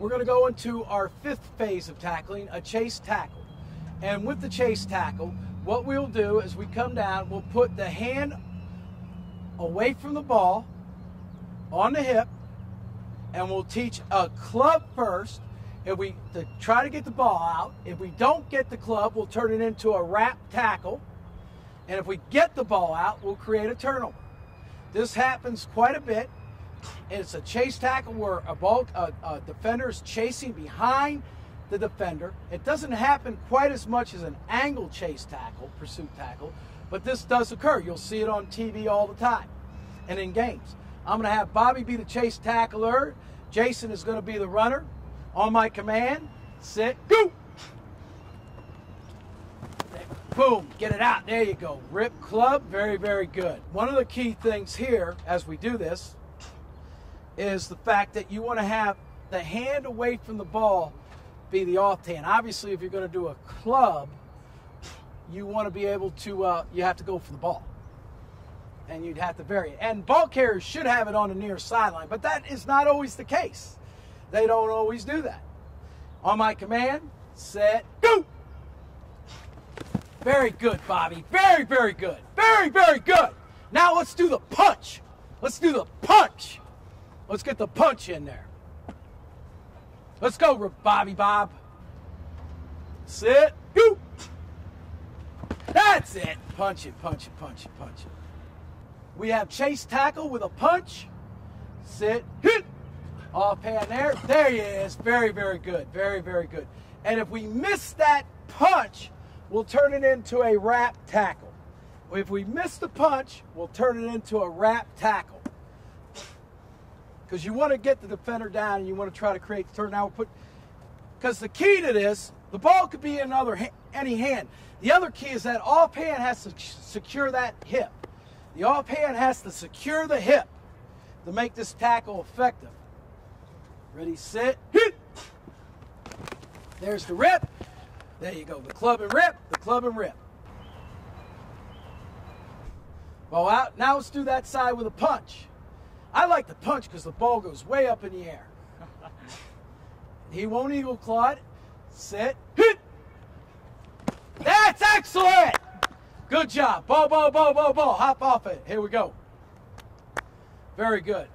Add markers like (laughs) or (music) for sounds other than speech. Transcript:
we're going to go into our fifth phase of tackling, a chase tackle. And with the chase tackle, what we'll do is we come down, we'll put the hand away from the ball on the hip, and we'll teach a club first. If we to try to get the ball out, if we don't get the club, we'll turn it into a wrap tackle. And if we get the ball out, we'll create a turnover. This happens quite a bit. It's a chase tackle where a, ball, a, a defender is chasing behind the defender. It doesn't happen quite as much as an angle chase tackle, pursuit tackle, but this does occur. You'll see it on TV all the time and in games. I'm going to have Bobby be the chase tackler. Jason is going to be the runner. On my command, sit, go. Boom, get it out. There you go. Rip club, very, very good. One of the key things here as we do this is the fact that you want to have the hand away from the ball be the off hand. Obviously, if you're going to do a club, you want to be able to, uh, you have to go for the ball. And you'd have to vary it. And ball carriers should have it on the near sideline, but that is not always the case. They don't always do that. On my command, set, go! Very good, Bobby. Very, very good. Very, very good. Now let's do the punch. Let's do the punch. Let's get the punch in there. Let's go, Bobby Bob. Sit. Go. That's it. Punch it, punch it, punch it, punch it. We have chase tackle with a punch. Sit. Hit. Off hand there. There he is. Very, very good. Very, very good. And if we miss that punch, we'll turn it into a wrap tackle. If we miss the punch, we'll turn it into a wrap tackle. Because you want to get the defender down and you want to try to create the turn. Now we'll put, because the key to this, the ball could be in another any hand. The other key is that off hand has to secure that hip. The off hand has to secure the hip to make this tackle effective. Ready, set, hit. There's the rip. There you go. The club and rip, the club and rip. Well, out. Now let's do that side with a punch. I like the punch because the ball goes way up in the air. (laughs) he won't eagle claw it. Sit. Hit. That's excellent. Good job. Ball, ball, ball, ball, ball. Hop off it. Here we go. Very good.